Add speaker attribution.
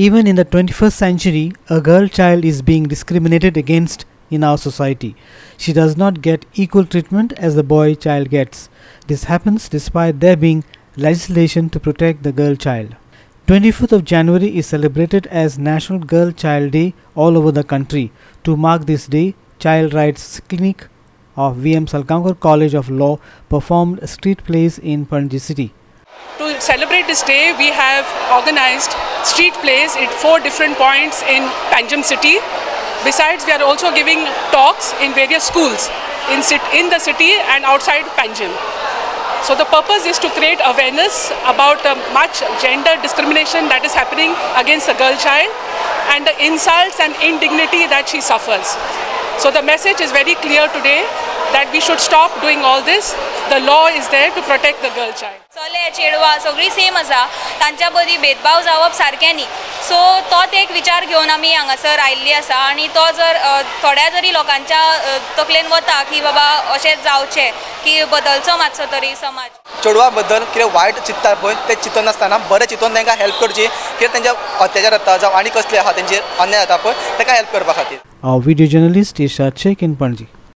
Speaker 1: Even in the 21st century, a girl child is being discriminated against in our society. She does not get equal treatment as the boy child gets. This happens despite there being legislation to protect the girl child. 24th of January is celebrated as National Girl Child Day all over the country. To mark this day, Child Rights Clinic of VM Salgaocar College of Law performed street plays in Panaji city.
Speaker 2: To celebrate this day, we have organized street plays at four different points in Panjim city. Besides, we are also giving talks in various schools in, in the city and outside Panjim. So the purpose is to create awareness about uh, much gender discrimination that is happening against the girl child and the insults and indignity that she suffers. So the message is very clear today that we should stop doing all this. The law is there to protect the girl child.
Speaker 3: चले चेडवा सगळी same आसा तांच्या मदीं भेदभाव जावप सारकें न्ही सो तोच एक विचार घेवन आमी हांगासर आयिल्ली आसा आनी तो जर थोड्या जरी लोकांच्या तकलेन वता की बाबा अशें जावचें की बदलचो मातसो तरी समाज
Speaker 4: चेडवा बद्दल कितें वायट चिंतता पळय तें चिंतनासतना नासतना बरें चिंतून तांकां हेल्प करची कितें तेंच्या अत्याचार जाता जावं आनी कसले आहा तेंचेर अन्याय जाता पळय ताका हेल्प करपा खातीर
Speaker 1: Our video journalist is Sheikh in Panji.